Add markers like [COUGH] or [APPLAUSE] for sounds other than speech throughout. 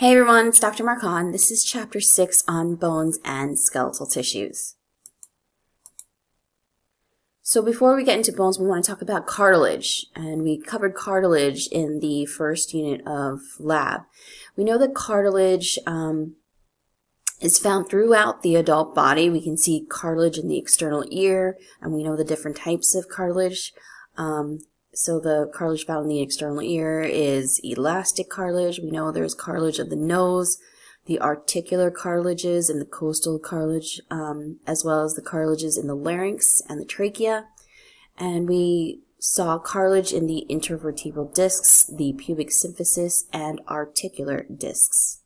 Hey everyone, it's Dr. Marcon. This is chapter 6 on bones and skeletal tissues. So before we get into bones, we want to talk about cartilage. And we covered cartilage in the first unit of lab. We know that cartilage um, is found throughout the adult body. We can see cartilage in the external ear, and we know the different types of cartilage. Um, so the cartilage found in the external ear is elastic cartilage. We know there's cartilage of the nose, the articular cartilages and the costal cartilage, um, as well as the cartilages in the larynx and the trachea. And we saw cartilage in the intervertebral discs, the pubic symphysis, and articular discs.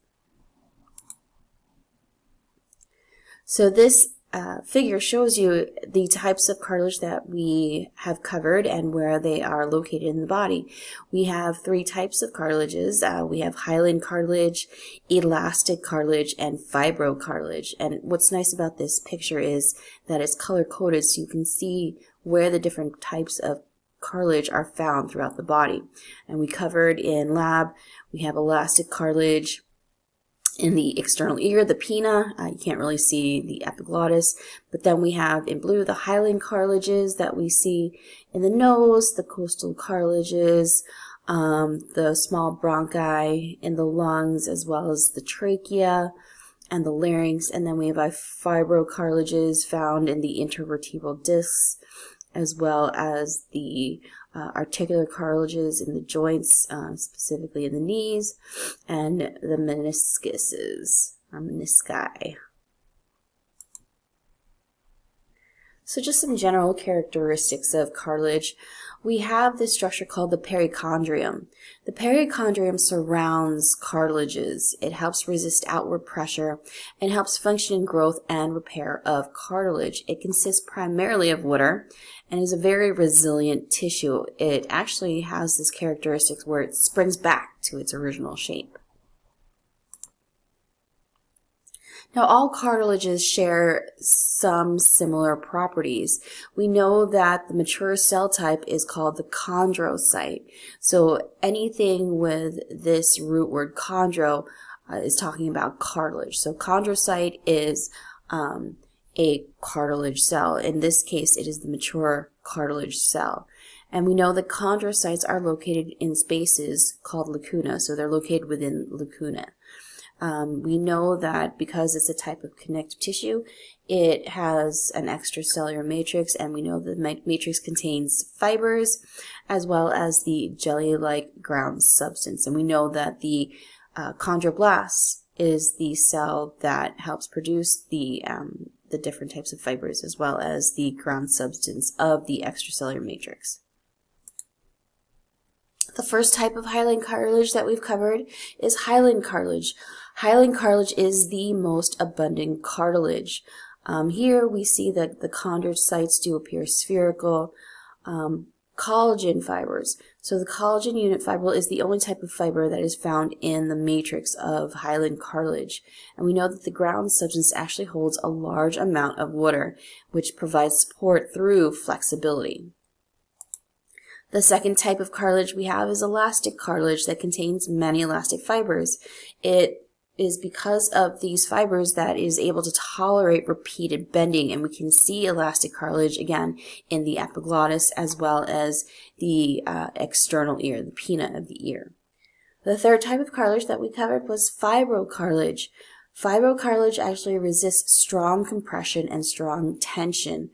So this uh, figure shows you the types of cartilage that we have covered and where they are located in the body. We have three types of cartilages. Uh, we have hyaline cartilage, elastic cartilage, and fibrocartilage. And what's nice about this picture is that it's color coded so you can see where the different types of cartilage are found throughout the body. And we covered in lab, we have elastic cartilage, in the external ear, the pinna, uh, you can't really see the epiglottis, but then we have in blue the hyaline cartilages that we see in the nose, the costal cartilages, um, the small bronchi in the lungs, as well as the trachea and the larynx, and then we have fibrocartilages found in the intervertebral discs, as well as the uh, articular cartilages in the joints, uh, specifically in the knees, and the meniscuses, or menisci. So just some general characteristics of cartilage. We have this structure called the perichondrium. The perichondrium surrounds cartilages. It helps resist outward pressure and helps function in growth and repair of cartilage. It consists primarily of water and is a very resilient tissue. It actually has this characteristics where it springs back to its original shape. Now, all cartilages share some similar properties. We know that the mature cell type is called the chondrocyte. So anything with this root word chondro uh, is talking about cartilage. So chondrocyte is um, a cartilage cell. In this case, it is the mature cartilage cell. And we know that chondrocytes are located in spaces called lacuna, so they're located within lacuna. Um, we know that because it's a type of connective tissue, it has an extracellular matrix, and we know the matrix contains fibers as well as the jelly-like ground substance. And we know that the uh, chondroblast is the cell that helps produce the um, the different types of fibers as well as the ground substance of the extracellular matrix. The first type of hyaline cartilage that we've covered is hyaline cartilage. Hyaline cartilage is the most abundant cartilage. Um, here we see that the chondrocytes do appear spherical. Um, collagen fibers. So the collagen unit fibril is the only type of fiber that is found in the matrix of hyaline cartilage. And we know that the ground substance actually holds a large amount of water, which provides support through flexibility. The second type of cartilage we have is elastic cartilage that contains many elastic fibers. It is because of these fibers that is able to tolerate repeated bending and we can see elastic cartilage again in the epiglottis as well as the uh, external ear, the pinna of the ear. The third type of cartilage that we covered was fibrocartilage. Fibrocartilage actually resists strong compression and strong tension.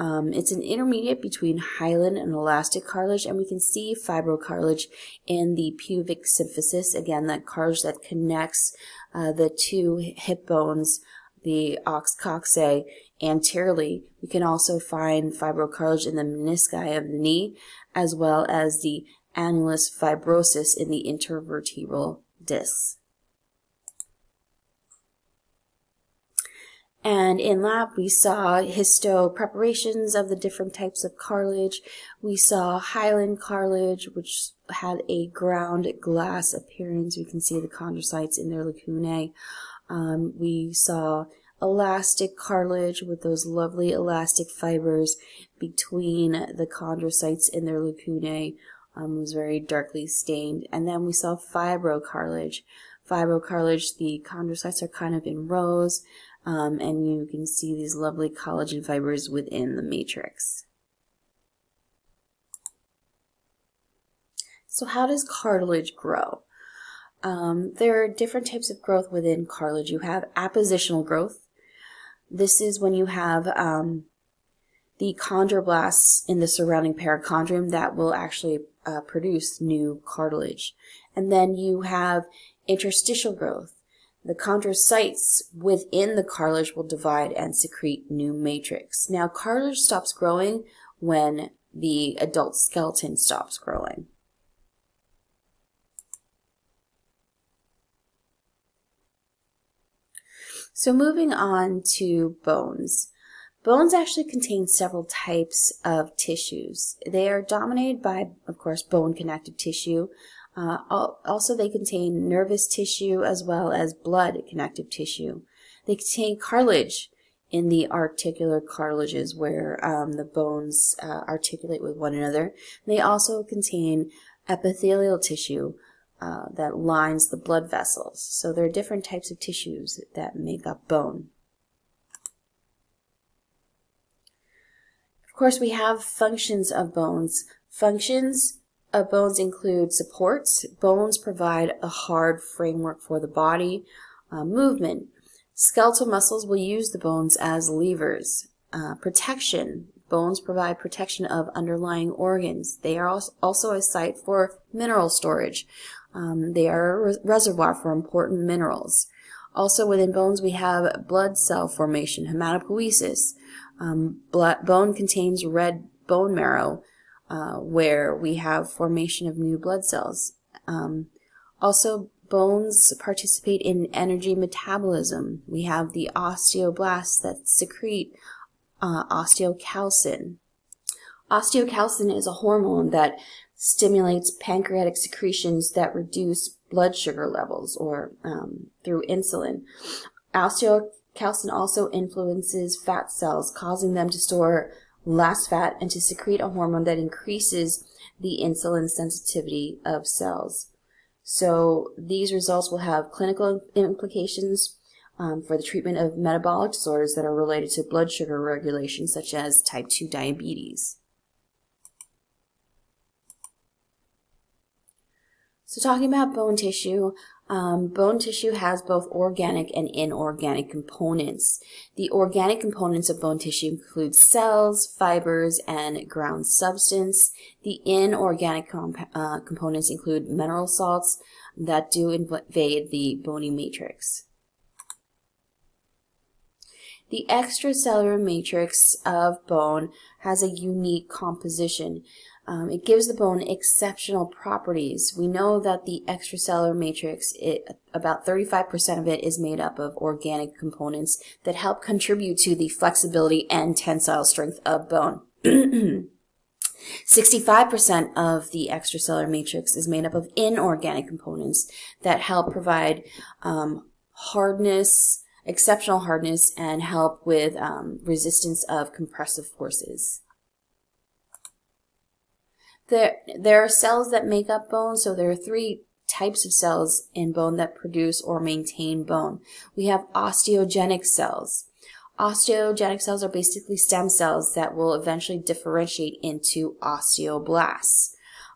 Um, it's an intermediate between hyaline and elastic cartilage, and we can see fibrocartilage in the pubic symphysis, again, that cartilage that connects uh, the two hip bones, the coxae, anteriorly. We can also find fibrocartilage in the menisci of the knee, as well as the annulus fibrosus in the intervertebral discs. And in lab, we saw histo preparations of the different types of cartilage. We saw hyaline cartilage, which had a ground glass appearance. We can see the chondrocytes in their lacunae. Um, we saw elastic cartilage with those lovely elastic fibers between the chondrocytes in their lacunae. Um, was very darkly stained. And then we saw fibrocartilage. fibrocartilage, the chondrocytes are kind of in rows, um, and you can see these lovely collagen fibers within the matrix. So how does cartilage grow? Um, there are different types of growth within cartilage. You have appositional growth. This is when you have um, the chondroblasts in the surrounding perichondrium that will actually uh, produce new cartilage. And then you have interstitial growth. The chondrocytes within the cartilage will divide and secrete new matrix. Now, cartilage stops growing when the adult skeleton stops growing. So moving on to bones. Bones actually contain several types of tissues. They are dominated by, of course, bone connective tissue. Uh, also, they contain nervous tissue as well as blood connective tissue. They contain cartilage in the articular cartilages where um, the bones uh, articulate with one another. They also contain epithelial tissue uh, that lines the blood vessels. So there are different types of tissues that make up bone. Of course, we have functions of bones. Functions bones include supports. Bones provide a hard framework for the body. Uh, movement. Skeletal muscles will use the bones as levers. Uh, protection. Bones provide protection of underlying organs. They are also a site for mineral storage. Um, they are a reservoir for important minerals. Also within bones we have blood cell formation, hematopoiesis. Um, blood, bone contains red bone marrow, uh, where we have formation of new blood cells. Um, also, bones participate in energy metabolism. We have the osteoblasts that secrete uh, osteocalcin. Osteocalcin is a hormone that stimulates pancreatic secretions that reduce blood sugar levels or um, through insulin. Osteocalcin also influences fat cells, causing them to store less fat and to secrete a hormone that increases the insulin sensitivity of cells. So these results will have clinical implications um, for the treatment of metabolic disorders that are related to blood sugar regulation, such as type 2 diabetes. So talking about bone tissue, um, bone tissue has both organic and inorganic components. The organic components of bone tissue include cells, fibers, and ground substance. The inorganic comp uh, components include mineral salts that do invade the bony matrix. The extracellular matrix of bone has a unique composition. Um, it gives the bone exceptional properties. We know that the extracellular matrix, it, about 35% of it is made up of organic components that help contribute to the flexibility and tensile strength of bone. [CLEARS THROAT] 65% of the extracellular matrix is made up of inorganic components that help provide um, hardness, exceptional hardness, and help with um, resistance of compressive forces. There, there are cells that make up bone, so there are three types of cells in bone that produce or maintain bone. We have osteogenic cells. Osteogenic cells are basically stem cells that will eventually differentiate into osteoblasts.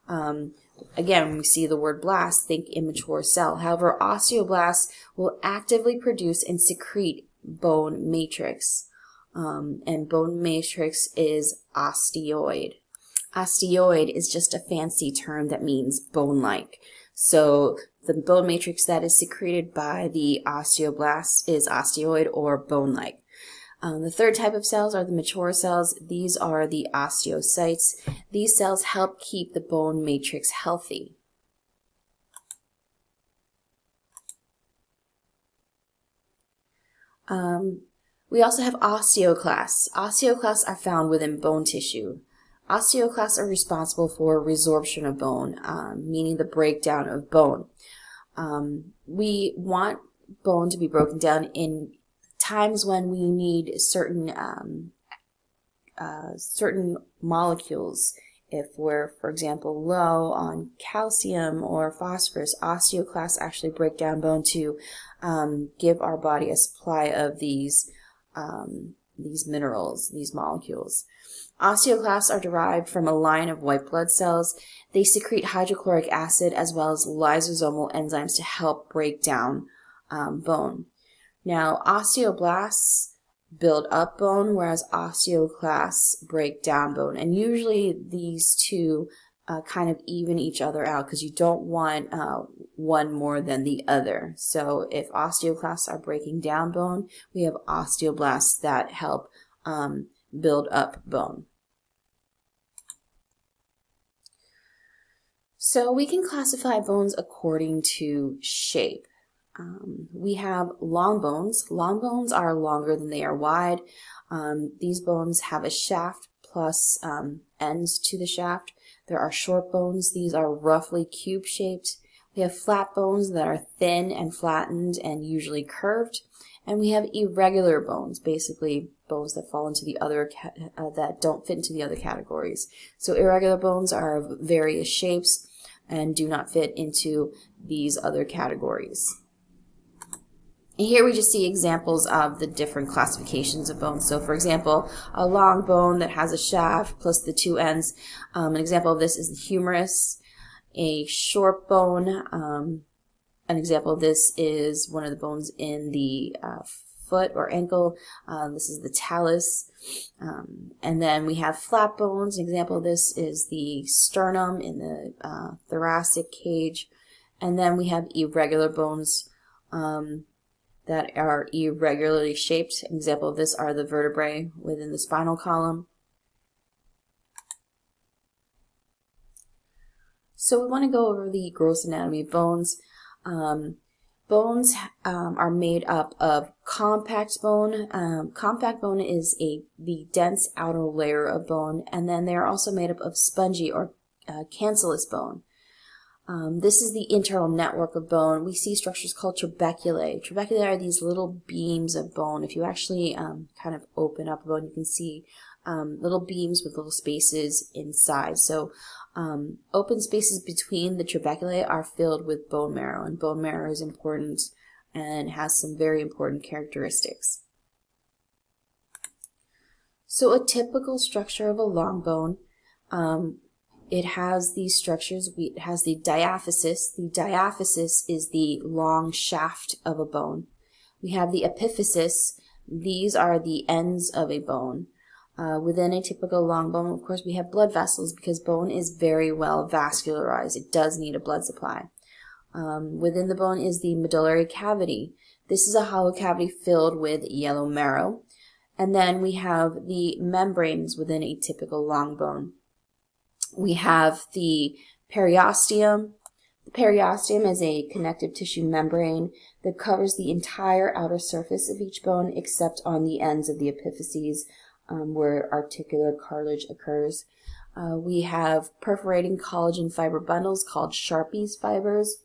Um, again, when we see the word blast, think immature cell. However, osteoblasts will actively produce and secrete bone matrix. Um, and bone matrix is osteoid. Osteoid is just a fancy term that means bone-like. So the bone matrix that is secreted by the osteoblast is osteoid or bone-like. Um, the third type of cells are the mature cells. These are the osteocytes. These cells help keep the bone matrix healthy. Um, we also have osteoclasts. Osteoclasts are found within bone tissue. Osteoclasts are responsible for resorption of bone, um, meaning the breakdown of bone. Um, we want bone to be broken down in times when we need certain um, uh, certain molecules if we're, for example, low on calcium or phosphorus, osteoclasts actually break down bone to um, give our body a supply of these um, these minerals, these molecules. Osteoclasts are derived from a line of white blood cells. They secrete hydrochloric acid as well as lysosomal enzymes to help break down um, bone. Now, osteoblasts build up bone, whereas osteoclasts break down bone. And usually these two uh, kind of even each other out because you don't want uh, one more than the other. So if osteoclasts are breaking down bone, we have osteoblasts that help um, build up bone. So we can classify bones according to shape. Um, we have long bones. Long bones are longer than they are wide. Um, these bones have a shaft plus um, ends to the shaft. There are short bones. These are roughly cube shaped. We have flat bones that are thin and flattened and usually curved. And we have irregular bones, basically bones that fall into the other, uh, that don't fit into the other categories. So irregular bones are of various shapes and do not fit into these other categories. Here we just see examples of the different classifications of bones. So for example, a long bone that has a shaft plus the two ends. Um, an example of this is the humerus. A short bone, um, an example of this is one of the bones in the uh, foot or ankle. Uh, this is the talus. Um, and then we have flat bones. An example of this is the sternum in the uh, thoracic cage. And then we have irregular bones. Um, that are irregularly shaped. An example of this are the vertebrae within the spinal column. So we want to go over the gross anatomy of bones. Um, bones um, are made up of compact bone. Um, compact bone is a the dense outer layer of bone, and then they are also made up of spongy or uh, cancellous bone. Um, this is the internal network of bone. We see structures called trabeculae. Trabeculae are these little beams of bone. If you actually um, kind of open up a bone, you can see um, little beams with little spaces inside. So um, open spaces between the trabeculae are filled with bone marrow, and bone marrow is important and has some very important characteristics. So a typical structure of a long bone um, it has these structures. we, It has the diaphysis. The diaphysis is the long shaft of a bone. We have the epiphysis. These are the ends of a bone. Uh, within a typical long bone, of course, we have blood vessels because bone is very well vascularized. It does need a blood supply. Um, within the bone is the medullary cavity. This is a hollow cavity filled with yellow marrow. And then we have the membranes within a typical long bone we have the periosteum. The periosteum is a connective tissue membrane that covers the entire outer surface of each bone except on the ends of the epiphyses um, where articular cartilage occurs. Uh, we have perforating collagen fiber bundles called Sharpey's fibers.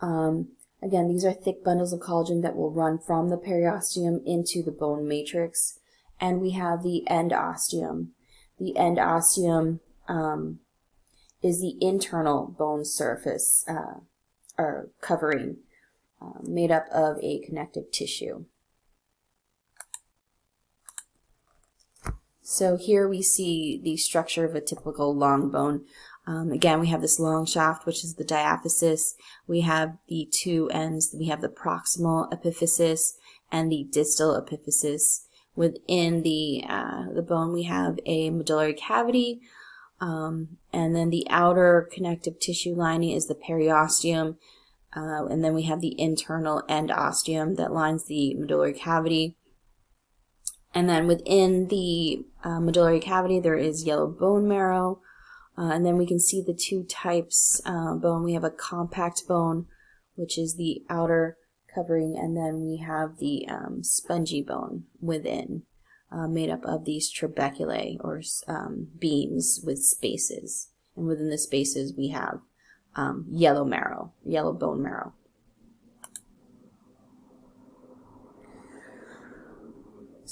Um, again, these are thick bundles of collagen that will run from the periosteum into the bone matrix. And we have the endosteum. The endosteum um, is the internal bone surface uh, or covering uh, made up of a connective tissue. So here we see the structure of a typical long bone. Um, again, we have this long shaft, which is the diaphysis. We have the two ends. We have the proximal epiphysis and the distal epiphysis. Within the, uh, the bone, we have a medullary cavity, um, and then the outer connective tissue lining is the periosteum, uh, and then we have the internal endosteum that lines the medullary cavity. And then within the uh, medullary cavity, there is yellow bone marrow. Uh, and then we can see the two types uh, bone. We have a compact bone, which is the outer covering, and then we have the um, spongy bone within, uh, made up of these trabeculae or um, beams with spaces. And within the spaces, we have um, yellow marrow, yellow bone marrow.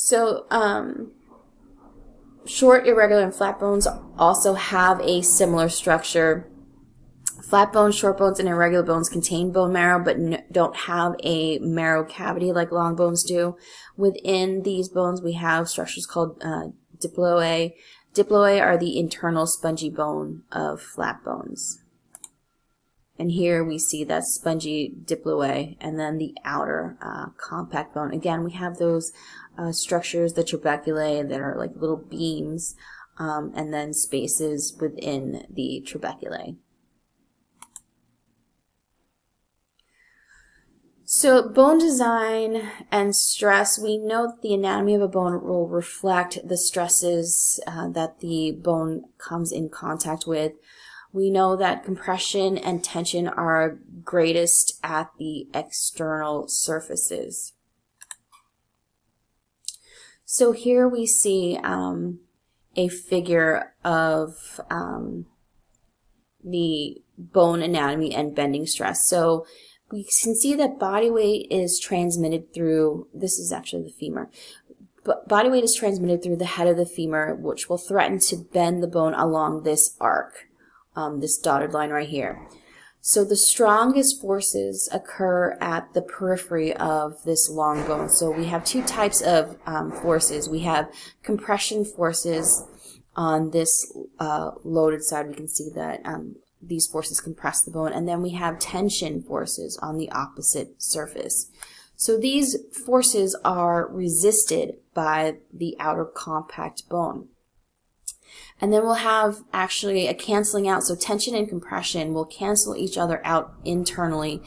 So, um, short, irregular, and flat bones also have a similar structure. Flat bones, short bones, and irregular bones contain bone marrow, but don't have a marrow cavity like long bones do. Within these bones, we have structures called uh, diploe. Diploe are the internal spongy bone of flat bones. And here we see that spongy diploe and then the outer uh, compact bone. Again, we have those uh, structures, the trabeculae, that are like little beams, um, and then spaces within the trabeculae. So bone design and stress, we know that the anatomy of a bone will reflect the stresses uh, that the bone comes in contact with. We know that compression and tension are greatest at the external surfaces. So here we see um, a figure of um, the bone anatomy and bending stress. So we can see that body weight is transmitted through, this is actually the femur, but body weight is transmitted through the head of the femur, which will threaten to bend the bone along this arc um, this dotted line right here. So the strongest forces occur at the periphery of this long bone. So we have two types of um, forces. We have compression forces on this uh, loaded side. We can see that um, these forces compress the bone. And then we have tension forces on the opposite surface. So these forces are resisted by the outer compact bone. And then we'll have actually a canceling out. So tension and compression will cancel each other out internally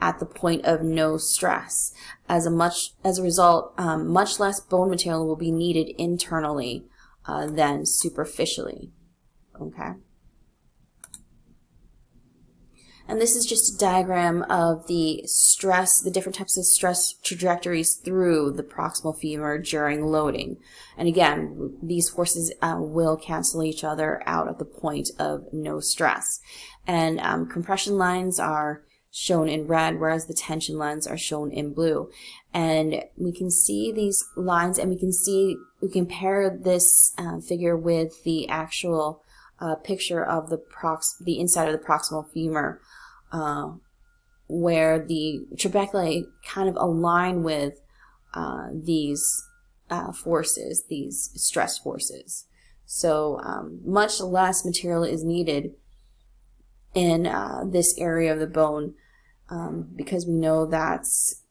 at the point of no stress. As a much, as a result, um, much less bone material will be needed internally uh, than superficially. Okay. And this is just a diagram of the stress, the different types of stress trajectories through the proximal femur during loading. And again, these forces uh, will cancel each other out at the point of no stress. And um, compression lines are shown in red, whereas the tension lines are shown in blue. And we can see these lines and we can see, we compare this uh, figure with the actual uh, picture of the prox, the inside of the proximal femur uh, where the trabeculae kind of align with uh, these uh, forces, these stress forces. So um, much less material is needed in uh, this area of the bone um, because we know that's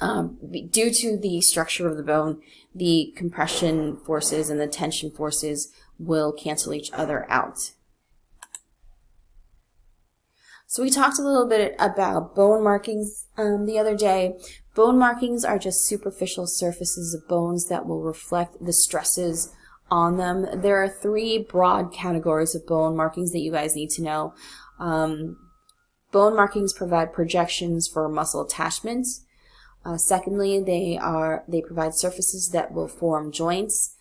um, due to the structure of the bone, the compression forces and the tension forces will cancel each other out. So we talked a little bit about bone markings um, the other day. Bone markings are just superficial surfaces of bones that will reflect the stresses on them. There are three broad categories of bone markings that you guys need to know. Um, bone markings provide projections for muscle attachments. Uh, secondly, they are they provide surfaces that will form joints.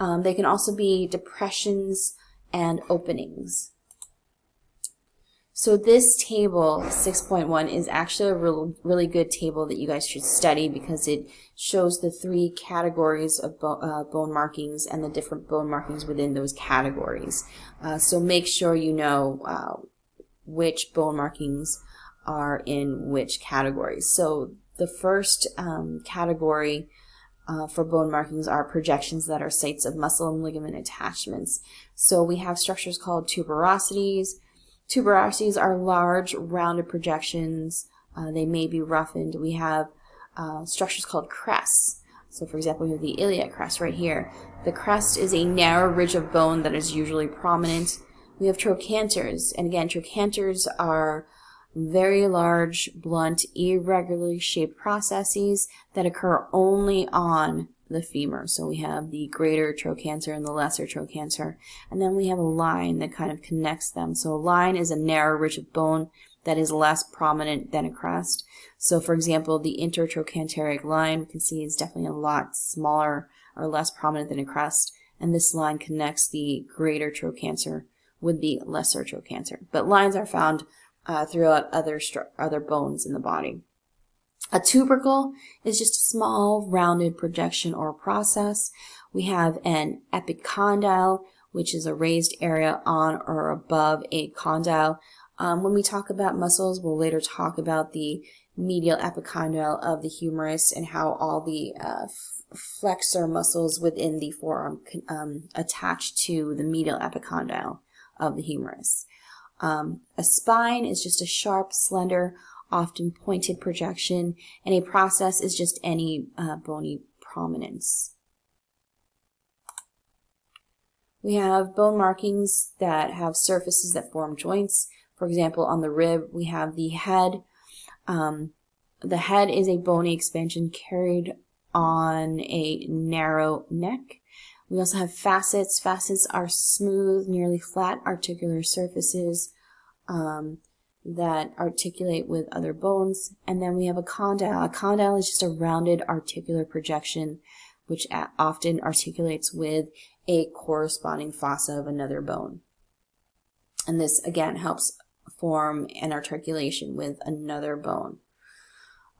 Um, they can also be depressions and openings. So this table, 6.1, is actually a real, really good table that you guys should study because it shows the three categories of bo uh, bone markings and the different bone markings within those categories. Uh, so make sure you know uh, which bone markings are in which categories. So the first um, category uh, for bone markings are projections that are sites of muscle and ligament attachments. So we have structures called tuberosities, Tuberosities are large, rounded projections. Uh, they may be roughened. We have uh, structures called crests. So for example, we have the iliac crest right here. The crest is a narrow ridge of bone that is usually prominent. We have trochanters, and again, trochanters are very large, blunt, irregularly shaped processes that occur only on the femur. So we have the greater trochanter and the lesser trochanter. And then we have a line that kind of connects them. So a line is a narrow ridge of bone that is less prominent than a crest. So for example, the intertrochanteric line, we can see is definitely a lot smaller or less prominent than a crest. And this line connects the greater trochanter with the lesser trochanter. But lines are found uh, throughout other, other bones in the body. A tubercle is just a small rounded projection or process. We have an epicondyle, which is a raised area on or above a condyle. Um, when we talk about muscles, we'll later talk about the medial epicondyle of the humerus and how all the uh, flexor muscles within the forearm um, attach to the medial epicondyle of the humerus. Um, a spine is just a sharp, slender, often pointed projection, and a process is just any uh, bony prominence. We have bone markings that have surfaces that form joints. For example, on the rib, we have the head. Um, the head is a bony expansion carried on a narrow neck. We also have facets. Facets are smooth, nearly flat articular surfaces um, that articulate with other bones. And then we have a condyle. A condyle is just a rounded articular projection which often articulates with a corresponding fossa of another bone. And this again helps form an articulation with another bone.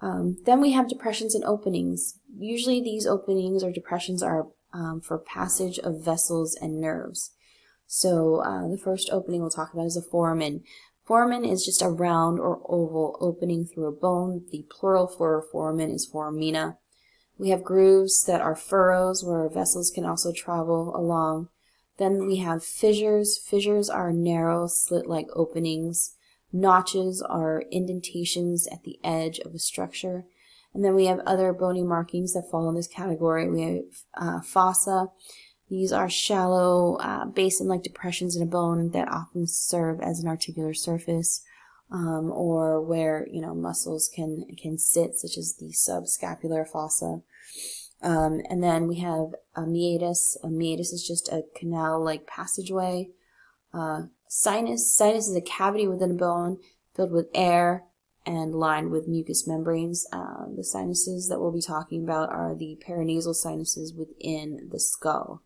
Um, then we have depressions and openings. Usually these openings or depressions are um, for passage of vessels and nerves. So uh, the first opening we'll talk about is a foramen. Foramen is just a round or oval opening through a bone. The plural for foramen is foramina. We have grooves that are furrows where vessels can also travel along. Then we have fissures. Fissures are narrow slit-like openings. Notches are indentations at the edge of a structure. And then we have other bony markings that fall in this category. We have uh, fossa. These are shallow uh, basin-like depressions in a bone that often serve as an articular surface, um, or where you know muscles can can sit, such as the subscapular fossa. Um, and then we have a meatus. A meatus is just a canal-like passageway. Uh, sinus. Sinus is a cavity within a bone filled with air and lined with mucous membranes. Uh, the sinuses that we'll be talking about are the paranasal sinuses within the skull.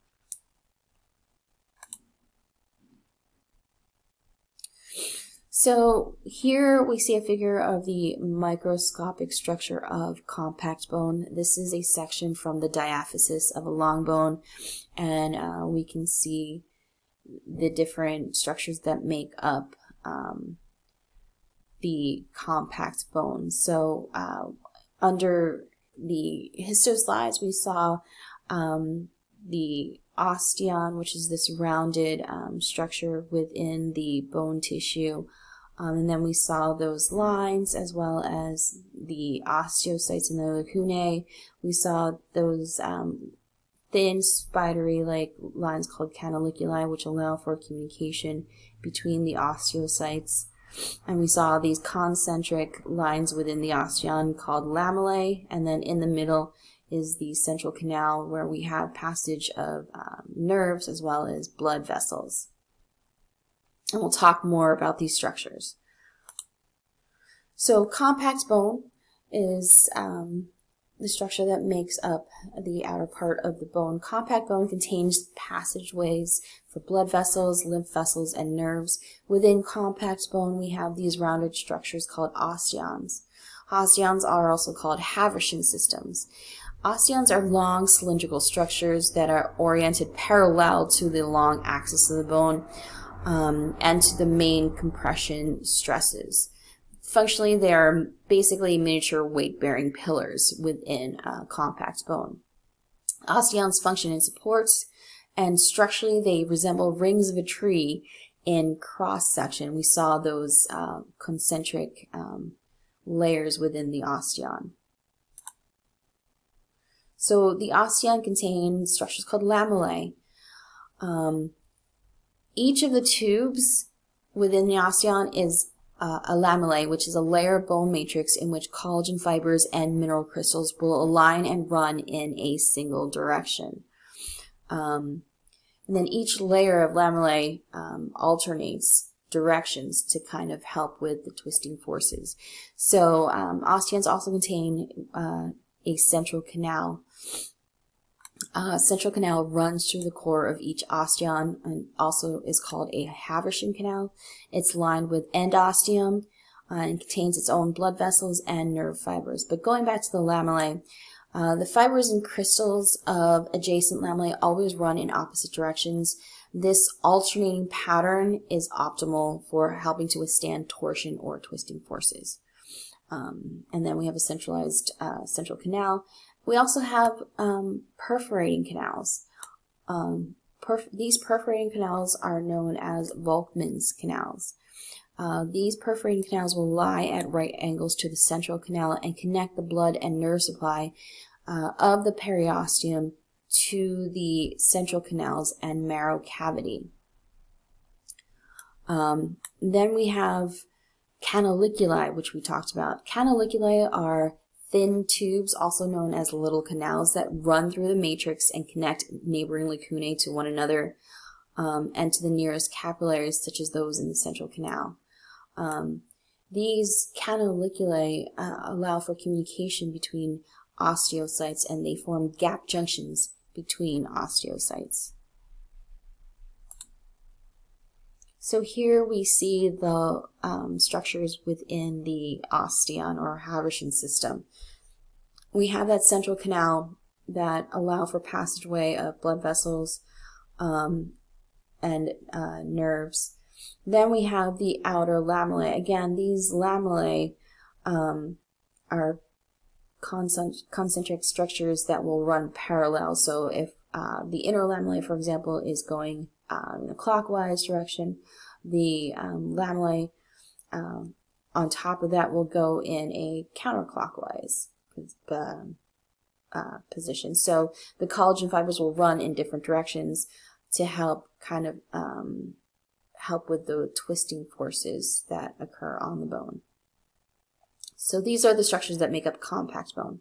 So here we see a figure of the microscopic structure of compact bone. This is a section from the diaphysis of a long bone, and uh, we can see the different structures that make up um, the compact bone. So uh, under the histoslides, we saw um, the osteon, which is this rounded um, structure within the bone tissue. Um, and then we saw those lines as well as the osteocytes and the lacunae. We saw those um, thin spidery like lines called canaliculi which allow for communication between the osteocytes. And we saw these concentric lines within the osteon called lamellae. And then in the middle is the central canal where we have passage of um, nerves as well as blood vessels and we'll talk more about these structures. So compact bone is um, the structure that makes up the outer part of the bone. Compact bone contains passageways for blood vessels, lymph vessels, and nerves. Within compact bone, we have these rounded structures called osteons. Osteons are also called Haversian systems. Osteons are long cylindrical structures that are oriented parallel to the long axis of the bone um, and to the main compression stresses. Functionally, they are basically miniature weight-bearing pillars within a compact bone. Osteons function in supports, and structurally they resemble rings of a tree in cross-section. We saw those uh, concentric um, layers within the osteon. So the osteon contains structures called lamellae. Um, each of the tubes within the osteon is uh, a lamellae, which is a layer of bone matrix in which collagen fibers and mineral crystals will align and run in a single direction. Um, and then each layer of lamellae um, alternates directions to kind of help with the twisting forces. So um, osteons also contain uh, a central canal uh, central canal runs through the core of each osteon and also is called a Haversian canal. It's lined with endosteum uh, and contains its own blood vessels and nerve fibers. But going back to the lamellae, uh, the fibers and crystals of adjacent lamellae always run in opposite directions. This alternating pattern is optimal for helping to withstand torsion or twisting forces. Um, and then we have a centralized uh, central canal. We also have um, perforating canals. Um, perf these perforating canals are known as Volkmann's canals. Uh, these perforating canals will lie at right angles to the central canal and connect the blood and nerve supply uh, of the periosteum to the central canals and marrow cavity. Um, then we have canaliculi, which we talked about. Canaliculi are thin tubes, also known as little canals, that run through the matrix and connect neighboring lacunae to one another um, and to the nearest capillaries, such as those in the central canal. Um, these canaliculi uh, allow for communication between osteocytes and they form gap junctions between osteocytes. So here we see the um, structures within the osteon or Haversian system. We have that central canal that allow for passageway of blood vessels um, and uh, nerves. Then we have the outer lamellae. Again, these lamellae um, are concentric structures that will run parallel. So if uh, the inner lamellae, for example, is going uh, in a clockwise direction, the um, lamellae um, on top of that will go in a counterclockwise uh, uh, position. So the collagen fibers will run in different directions to help kind of um, help with the twisting forces that occur on the bone. So these are the structures that make up compact bone.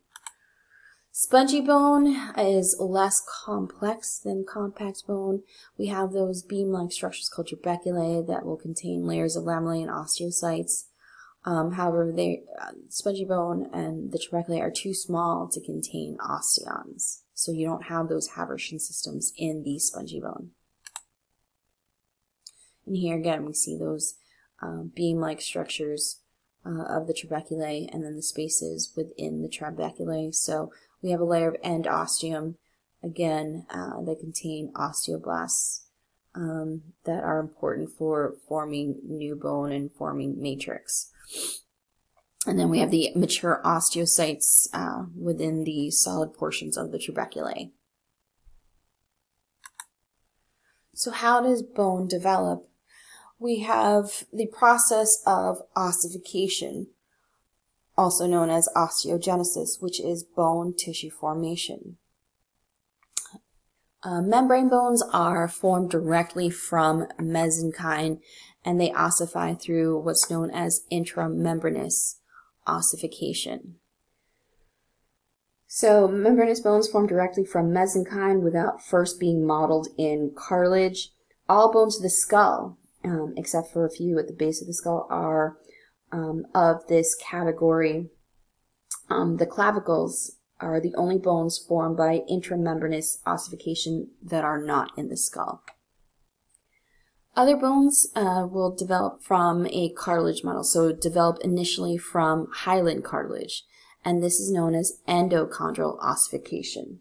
Spongy bone is less complex than compact bone. We have those beam-like structures called trabeculae that will contain layers of lamellae and osteocytes. Um, however, they, uh, spongy bone and the trabeculae are too small to contain osteons. So you don't have those Haversian systems in the spongy bone. And here again, we see those um, beam-like structures uh, of the trabeculae and then the spaces within the trabeculae. So we have a layer of endosteum, again, uh, that contain osteoblasts um, that are important for forming new bone and forming matrix. And then we have the mature osteocytes uh, within the solid portions of the trabeculae. So how does bone develop? we have the process of ossification, also known as osteogenesis, which is bone tissue formation. Uh, membrane bones are formed directly from mesenchyme and they ossify through what's known as intramembranous ossification. So membranous bones form directly from mesenchyme without first being modeled in cartilage. All bones of the skull um, except for a few at the base of the skull, are um, of this category. Um, the clavicles are the only bones formed by intramembranous ossification that are not in the skull. Other bones uh, will develop from a cartilage model, so develop initially from hyaline cartilage, and this is known as endochondral ossification.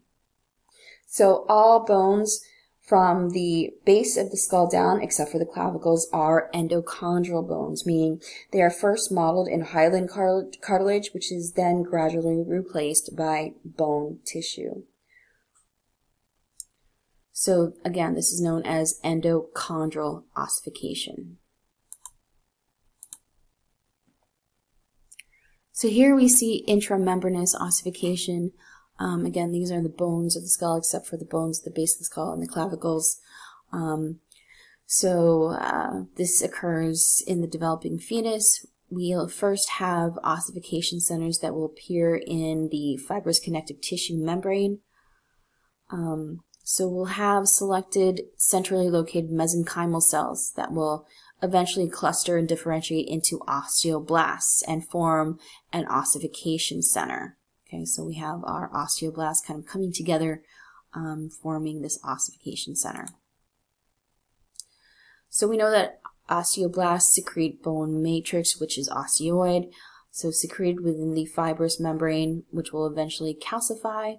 So all bones from the base of the skull down, except for the clavicles, are endochondral bones, meaning they are first modeled in hyaline cartilage, which is then gradually replaced by bone tissue. So again, this is known as endochondral ossification. So here we see intramembranous ossification um, again, these are the bones of the skull, except for the bones at the base of the skull and the clavicles. Um, so uh, this occurs in the developing fetus. We'll first have ossification centers that will appear in the fibrous connective tissue membrane. Um, so we'll have selected centrally located mesenchymal cells that will eventually cluster and differentiate into osteoblasts and form an ossification center. Okay, so we have our osteoblasts kind of coming together, um, forming this ossification center. So we know that Osteoblasts secrete bone matrix, which is osteoid, so secreted within the fibrous membrane, which will eventually calcify.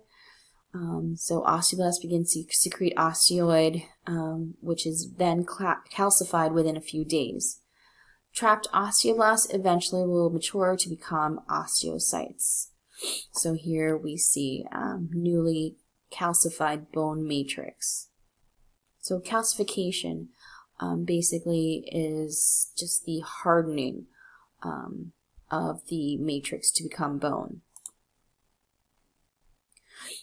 Um, so osteoblasts begin to secrete osteoid, um, which is then calcified within a few days. Trapped osteoblasts eventually will mature to become osteocytes. So here we see um, newly calcified bone matrix. So calcification um, basically is just the hardening um, of the matrix to become bone.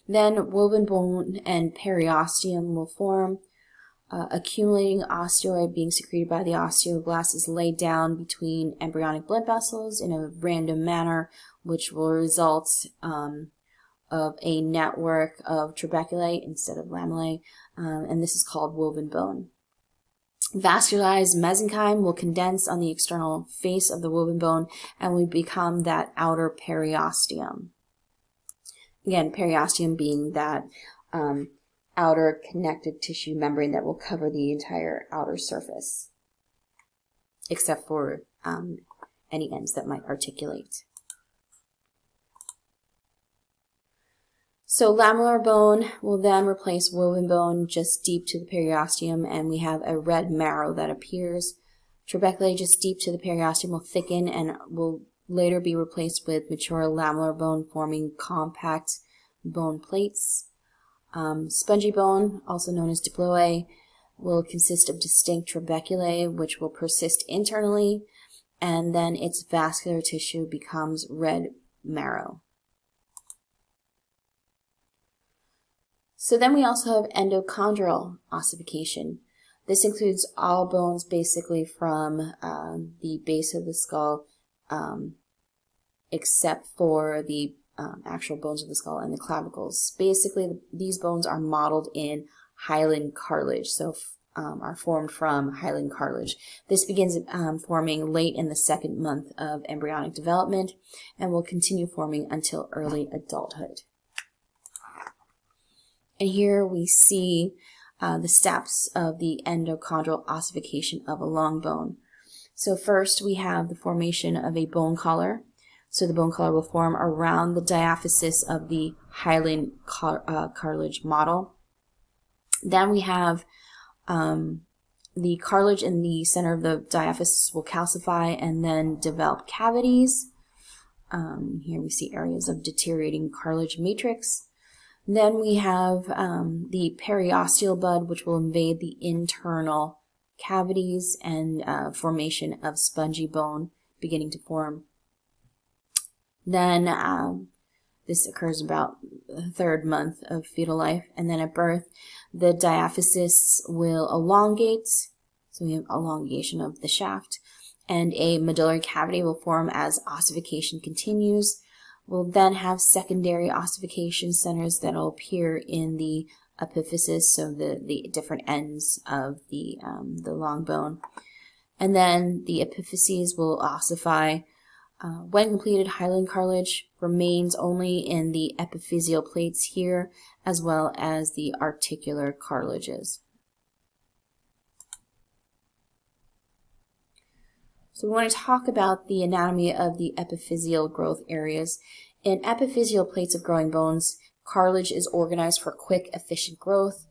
Then woven bone and periosteum will form. Uh, accumulating osteoid being secreted by the osteoblast is laid down between embryonic blood vessels in a random manner, which will result um, of a network of trabeculae instead of lamellae, um, and this is called woven bone. Vascularized mesenchyme will condense on the external face of the woven bone and will become that outer periosteum. Again, periosteum being that um, outer connective tissue membrane that will cover the entire outer surface, except for um, any ends that might articulate. So lamellar bone will then replace woven bone just deep to the periosteum, and we have a red marrow that appears. Trabeculae just deep to the periosteum will thicken and will later be replaced with mature lamellar bone forming compact bone plates. Um, spongy bone, also known as diploe, will consist of distinct trabeculae which will persist internally, and then its vascular tissue becomes red marrow. So then we also have endochondral ossification. This includes all bones basically from um, the base of the skull, um, except for the um, actual bones of the skull and the clavicles. Basically, the, these bones are modeled in hyaline cartilage, so um, are formed from hyaline cartilage. This begins um, forming late in the second month of embryonic development and will continue forming until early adulthood. And here we see uh, the steps of the endochondral ossification of a long bone. So first we have the formation of a bone collar. So the bone collar will form around the diaphysis of the hyaline car uh, cartilage model. Then we have um, the cartilage in the center of the diaphysis will calcify and then develop cavities. Um, here we see areas of deteriorating cartilage matrix. Then we have um, the periosteal bud, which will invade the internal cavities and uh, formation of spongy bone beginning to form. Then um, this occurs about the third month of fetal life, and then at birth, the diaphysis will elongate, so we have elongation of the shaft, and a medullary cavity will form as ossification continues, We'll then have secondary ossification centers that'll appear in the epiphysis, so the, the different ends of the, um, the long bone. And then the epiphyses will ossify. Uh, when completed, hyaline cartilage remains only in the epiphyseal plates here, as well as the articular cartilages. So we want to talk about the anatomy of the epiphyseal growth areas. In epiphyseal plates of growing bones, cartilage is organized for quick, efficient growth.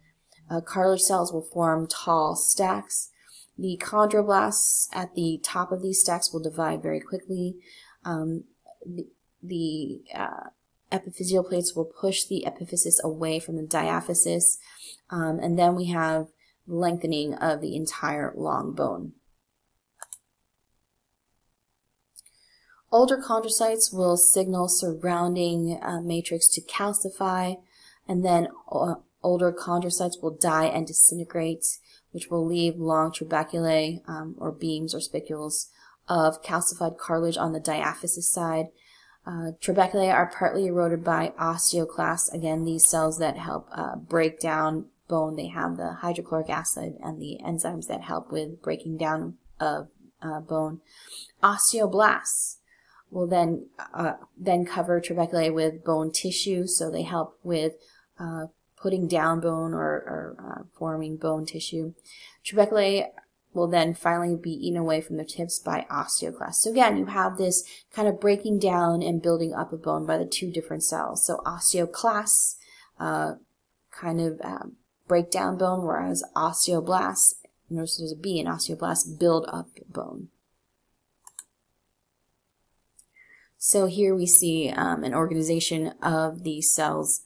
Uh, cartilage cells will form tall stacks. The chondroblasts at the top of these stacks will divide very quickly. Um, the, the uh, epiphyseal plates will push the epiphysis away from the diaphysis, um, and then we have lengthening of the entire long bone. Older chondrocytes will signal surrounding uh, matrix to calcify, and then uh, older chondrocytes will die and disintegrate, which will leave long trabeculae um, or beams or spicules of calcified cartilage on the diaphysis side. Uh, trabeculae are partly eroded by osteoclasts. Again, these cells that help uh, break down bone. They have the hydrochloric acid and the enzymes that help with breaking down of uh, bone. Osteoblasts will then uh, then cover trabeculae with bone tissue, so they help with uh, putting down bone or, or uh, forming bone tissue. Trabeculae will then finally be eaten away from the tips by osteoclasts. So again, you have this kind of breaking down and building up a bone by the two different cells. So osteoclasts uh, kind of uh, break down bone, whereas osteoblasts, notice there's a B in osteoblasts, build up bone. So here we see um, an organization of these cells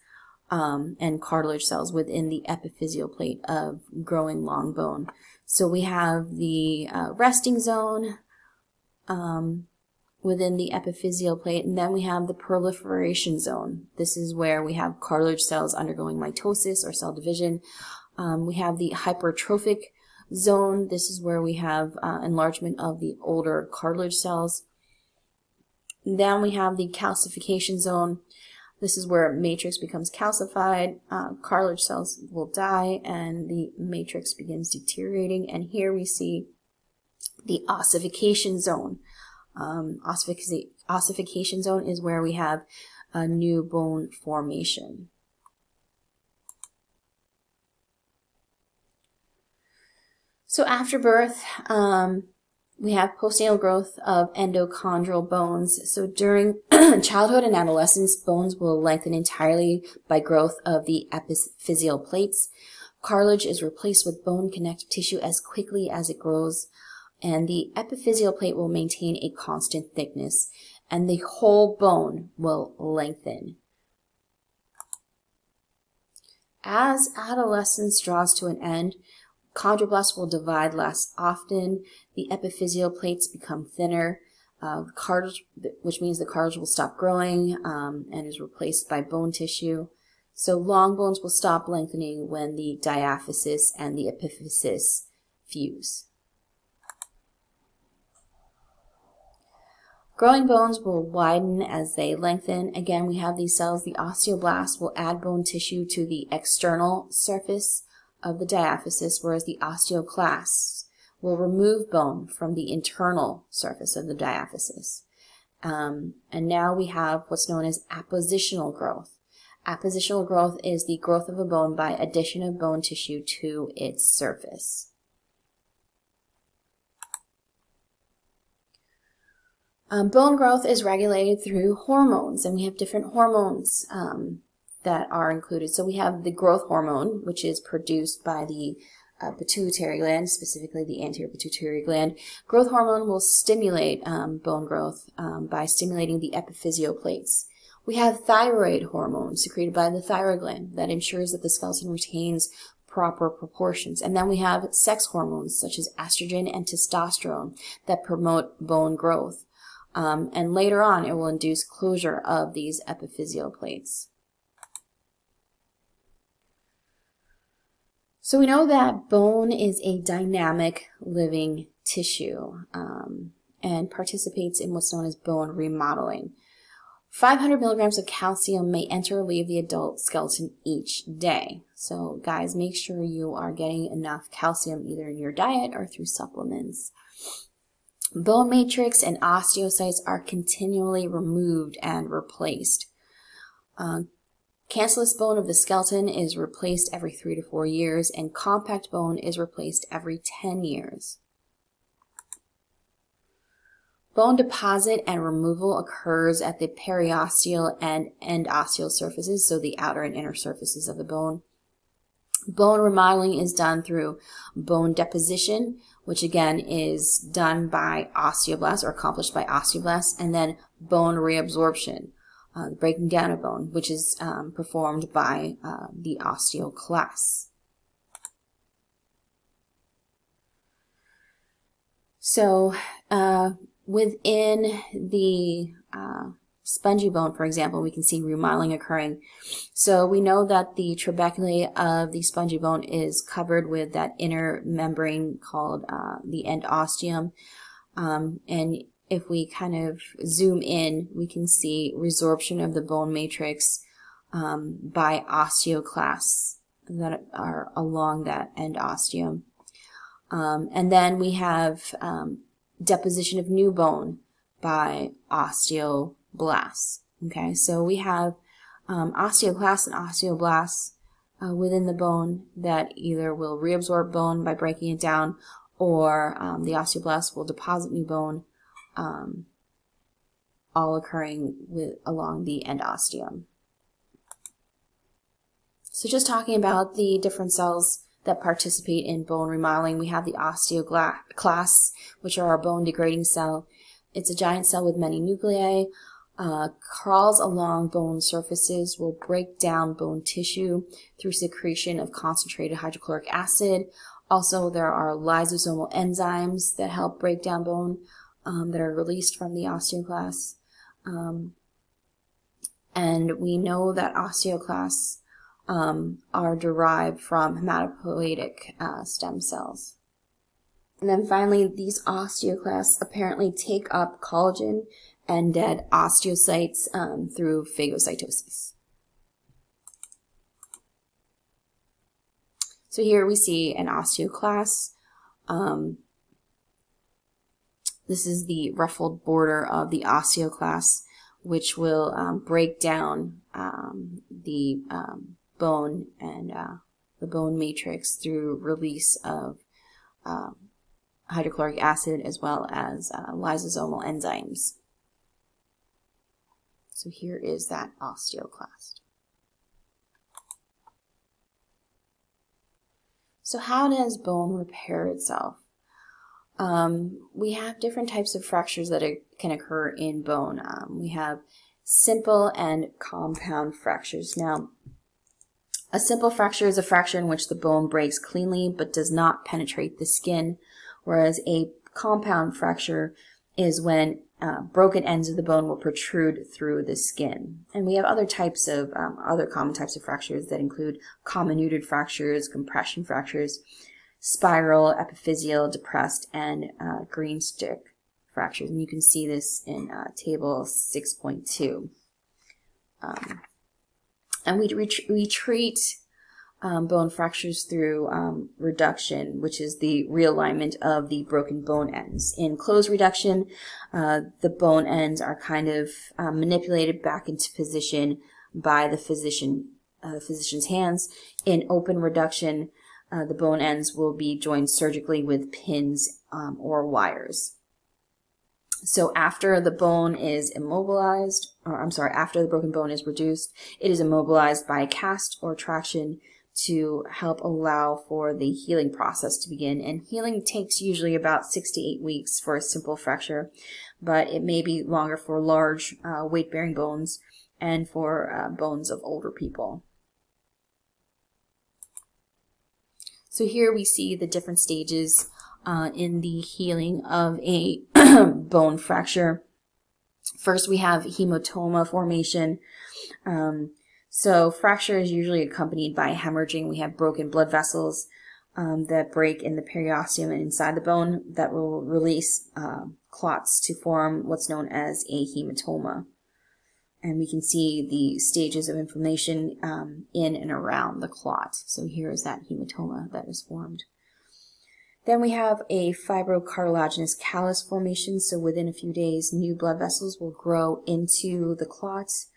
um, and cartilage cells within the epiphyseal plate of growing long bone. So we have the uh, resting zone um, within the epiphyseal plate, and then we have the proliferation zone. This is where we have cartilage cells undergoing mitosis or cell division. Um, we have the hypertrophic zone. This is where we have uh, enlargement of the older cartilage cells. Then we have the calcification zone. This is where matrix becomes calcified, uh, cartilage cells will die, and the matrix begins deteriorating. And here we see the ossification zone. Um, ossification zone is where we have a new bone formation. So after birth, um, we have postnatal growth of endochondral bones. So during [CLEARS THROAT] childhood and adolescence, bones will lengthen entirely by growth of the epiphyseal plates. Cartilage is replaced with bone connective tissue as quickly as it grows, and the epiphyseal plate will maintain a constant thickness, and the whole bone will lengthen. As adolescence draws to an end, Chondroblasts will divide less often. The epiphyseal plates become thinner, uh, cartilage, which means the cartilage will stop growing um, and is replaced by bone tissue. So long bones will stop lengthening when the diaphysis and the epiphysis fuse. Growing bones will widen as they lengthen. Again, we have these cells. The osteoblast will add bone tissue to the external surface of the diaphysis, whereas the osteoclasts will remove bone from the internal surface of the diaphysis. Um, and now we have what's known as appositional growth. Appositional growth is the growth of a bone by addition of bone tissue to its surface. Um, bone growth is regulated through hormones, and we have different hormones um, that are included. So we have the growth hormone, which is produced by the uh, pituitary gland, specifically the anterior pituitary gland. Growth hormone will stimulate um, bone growth um, by stimulating the epiphyseal plates. We have thyroid hormone secreted by the thyroid gland that ensures that the skeleton retains proper proportions. And then we have sex hormones such as estrogen and testosterone that promote bone growth. Um, and later on, it will induce closure of these epiphyseal plates. So we know that bone is a dynamic living tissue um, and participates in what's known as bone remodeling. 500 milligrams of calcium may enter or leave the adult skeleton each day. So guys, make sure you are getting enough calcium either in your diet or through supplements. Bone matrix and osteocytes are continually removed and replaced. Uh, Cancellous bone of the skeleton is replaced every three to four years, and compact bone is replaced every 10 years. Bone deposit and removal occurs at the periosteal and endosteal surfaces, so the outer and inner surfaces of the bone. Bone remodeling is done through bone deposition, which again is done by osteoblasts or accomplished by osteoblasts, and then bone reabsorption, uh, breaking down a bone, which is um, performed by uh, the osteoclast. So uh, within the uh, spongy bone, for example, we can see remodeling occurring. So we know that the trabeculae of the spongy bone is covered with that inner membrane called uh, the endosteum. Um, and if we kind of zoom in, we can see resorption of the bone matrix um, by osteoclasts that are along that endosteum. Um, and then we have um, deposition of new bone by osteoblasts. Okay, so we have um, osteoclasts and osteoblasts uh, within the bone that either will reabsorb bone by breaking it down or um, the osteoblasts will deposit new bone, um, all occurring with along the endosteum. So just talking about the different cells that participate in bone remodeling, we have the osteoclasts, which are our bone degrading cell. It's a giant cell with many nuclei, uh, crawls along bone surfaces, will break down bone tissue through secretion of concentrated hydrochloric acid. Also, there are lysosomal enzymes that help break down bone um, that are released from the osteoclasts. Um, and we know that osteoclasts um, are derived from hematopoietic uh, stem cells. And then finally, these osteoclasts apparently take up collagen and dead osteocytes um, through phagocytosis. So here we see an osteoclast. Um, this is the ruffled border of the osteoclast, which will um, break down um, the um, bone and uh, the bone matrix through release of um, hydrochloric acid as well as uh, lysosomal enzymes. So here is that osteoclast. So how does bone repair itself? Um, we have different types of fractures that can occur in bone. Um, we have simple and compound fractures. Now, a simple fracture is a fracture in which the bone breaks cleanly but does not penetrate the skin, whereas a compound fracture is when uh, broken ends of the bone will protrude through the skin. And we have other types of, um, other common types of fractures that include comminuted fractures, compression fractures, spiral, epiphyseal, depressed, and uh, green stick fractures. And you can see this in uh, table 6.2. Um, and we, we treat um, bone fractures through um, reduction, which is the realignment of the broken bone ends. In closed reduction, uh, the bone ends are kind of um, manipulated back into position by the physician, uh, physician's hands. In open reduction, uh, the bone ends will be joined surgically with pins um, or wires. So after the bone is immobilized, or I'm sorry, after the broken bone is reduced, it is immobilized by a cast or traction to help allow for the healing process to begin. And healing takes usually about six to eight weeks for a simple fracture, but it may be longer for large uh, weight bearing bones and for uh, bones of older people. So here we see the different stages uh, in the healing of a [CLEARS THROAT] bone fracture. First, we have hematoma formation. Um, so fracture is usually accompanied by hemorrhaging. We have broken blood vessels um, that break in the periosteum and inside the bone that will release uh, clots to form what's known as a hematoma. And we can see the stages of inflammation um, in and around the clot. So here is that hematoma that is formed. Then we have a fibrocartilaginous callus formation. So within a few days, new blood vessels will grow into the clots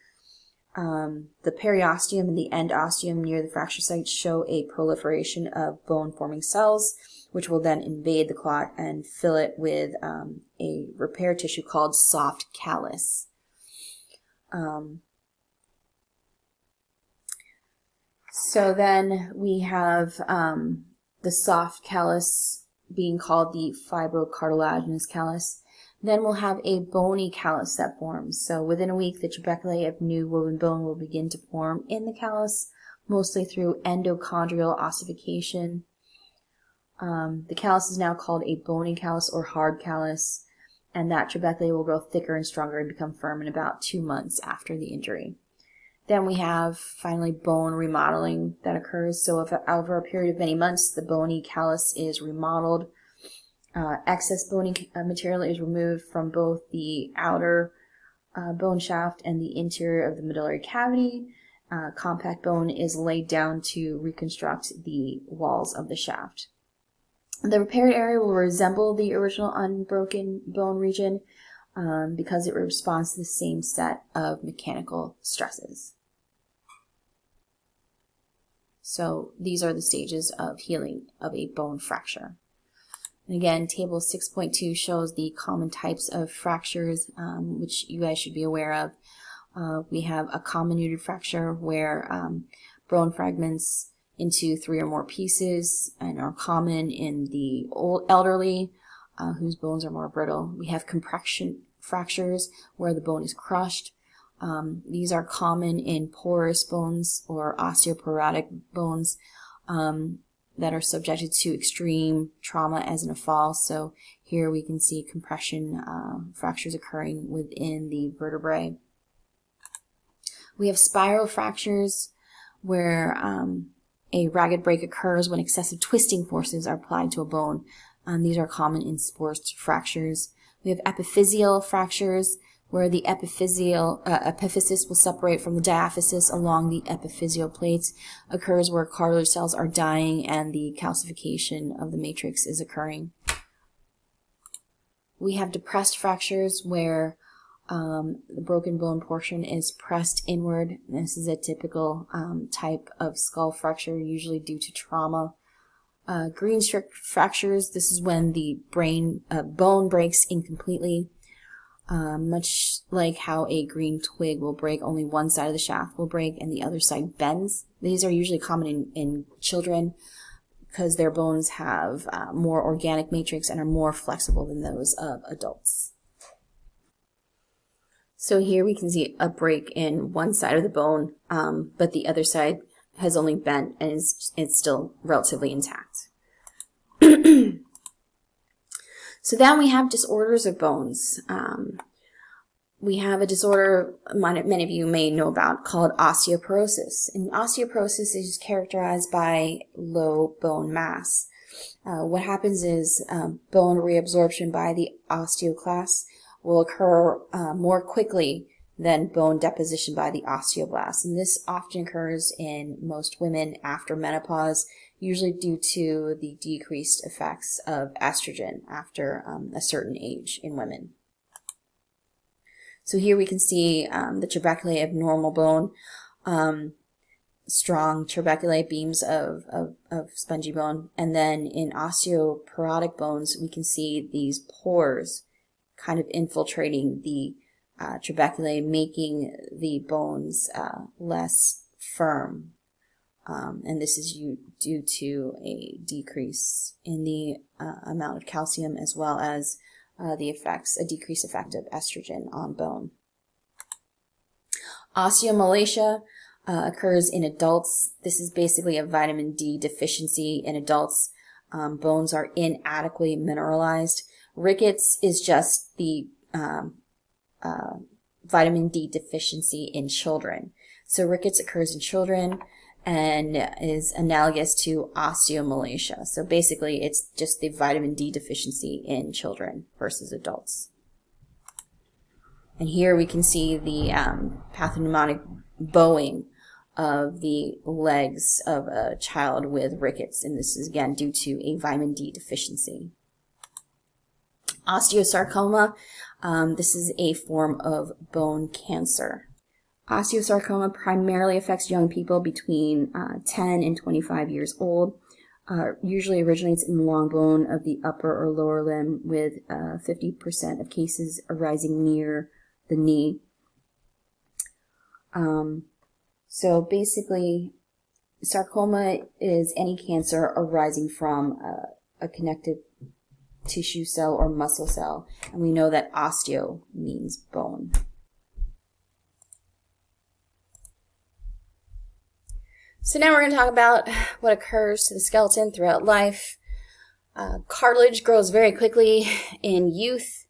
um, the periosteum and the endosteum near the fracture site show a proliferation of bone-forming cells, which will then invade the clot and fill it with um, a repair tissue called soft callus. Um, so then we have um, the soft callus being called the fibrocartilaginous callus. Then we'll have a bony callus that forms. So within a week, the trabeculae of new woven bone will begin to form in the callus, mostly through endochondral ossification. Um, the callus is now called a bony callus or hard callus, and that trabeculae will grow thicker and stronger and become firm in about two months after the injury. Then we have finally bone remodeling that occurs. So if over a period of many months, the bony callus is remodeled, uh, excess bony uh, material is removed from both the outer uh, bone shaft and the interior of the medullary cavity. Uh, compact bone is laid down to reconstruct the walls of the shaft. The repaired area will resemble the original unbroken bone region um, because it responds to the same set of mechanical stresses. So these are the stages of healing of a bone fracture. And again, table 6.2 shows the common types of fractures, um, which you guys should be aware of. Uh, we have a comminuted fracture where um, bone fragments into three or more pieces and are common in the old elderly uh, whose bones are more brittle. We have compression fractures where the bone is crushed. Um, these are common in porous bones or osteoporotic bones. Um, that are subjected to extreme trauma as in a fall. So here we can see compression uh, fractures occurring within the vertebrae. We have spiral fractures where um, a ragged break occurs when excessive twisting forces are applied to a bone. Um, these are common in sports fractures. We have epiphyseal fractures where the epiphyseal uh, epiphysis will separate from the diaphysis along the epiphyseal plates occurs where cartilage cells are dying and the calcification of the matrix is occurring. We have depressed fractures where um, the broken bone portion is pressed inward. This is a typical um, type of skull fracture, usually due to trauma. Uh, green strict fractures, this is when the brain uh, bone breaks incompletely. Um, much like how a green twig will break, only one side of the shaft will break and the other side bends. These are usually common in, in children because their bones have uh, more organic matrix and are more flexible than those of adults. So here we can see a break in one side of the bone, um, but the other side has only bent and is it's still relatively intact. [CLEARS THROAT] So then we have disorders of bones. Um, we have a disorder many of you may know about called osteoporosis. And osteoporosis is characterized by low bone mass. Uh, what happens is um, bone reabsorption by the osteoclast will occur uh, more quickly than bone deposition by the osteoblasts. And this often occurs in most women after menopause usually due to the decreased effects of estrogen after um, a certain age in women. So here we can see um, the trabeculae of normal bone, um, strong trabeculae beams of, of, of, spongy bone, and then in osteoporotic bones we can see these pores kind of infiltrating the uh, trabeculae, making the bones uh, less firm um, and this is due to a decrease in the uh, amount of calcium as well as uh, the effects, a decreased effect of estrogen on bone. Osteomalacia uh, occurs in adults. This is basically a vitamin D deficiency in adults. Um, bones are inadequately mineralized. Rickets is just the um, uh, vitamin D deficiency in children. So rickets occurs in children and is analogous to osteomalacia. So basically, it's just the vitamin D deficiency in children versus adults. And here we can see the um, pathognomonic bowing of the legs of a child with rickets, and this is again due to a vitamin D deficiency. Osteosarcoma, um, this is a form of bone cancer. Osteosarcoma primarily affects young people between uh, 10 and 25 years old. Uh, usually originates in the long bone of the upper or lower limb with 50% uh, of cases arising near the knee. Um, so basically, sarcoma is any cancer arising from a, a connective tissue cell or muscle cell. And we know that osteo means bone. So now we're going to talk about what occurs to the skeleton throughout life. Uh, cartilage grows very quickly in youth.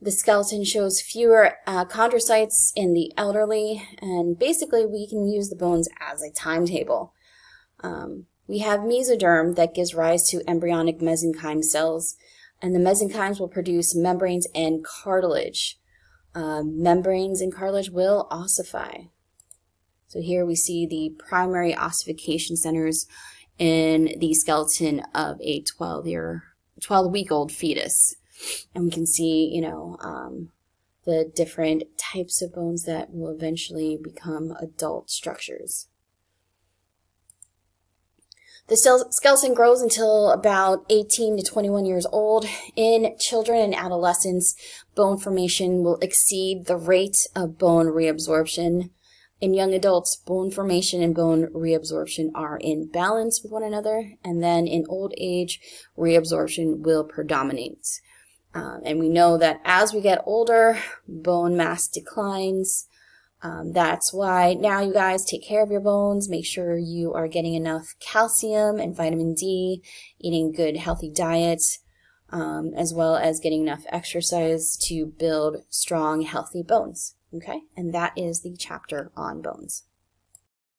The skeleton shows fewer uh, chondrocytes in the elderly, and basically we can use the bones as a timetable. Um, we have mesoderm that gives rise to embryonic mesenchyme cells, and the mesenchymes will produce membranes and cartilage. Um, membranes and cartilage will ossify. So here we see the primary ossification centers in the skeleton of a 12 year, 12 week old fetus. And we can see, you know, um, the different types of bones that will eventually become adult structures. The skeleton grows until about 18 to 21 years old. In children and adolescents, bone formation will exceed the rate of bone reabsorption. In young adults, bone formation and bone reabsorption are in balance with one another, and then in old age, reabsorption will predominate. Um, and we know that as we get older, bone mass declines, um, that's why now you guys take care of your bones. Make sure you are getting enough calcium and vitamin D, eating good healthy diets, um, as well as getting enough exercise to build strong, healthy bones. Okay, and that is the chapter on bones.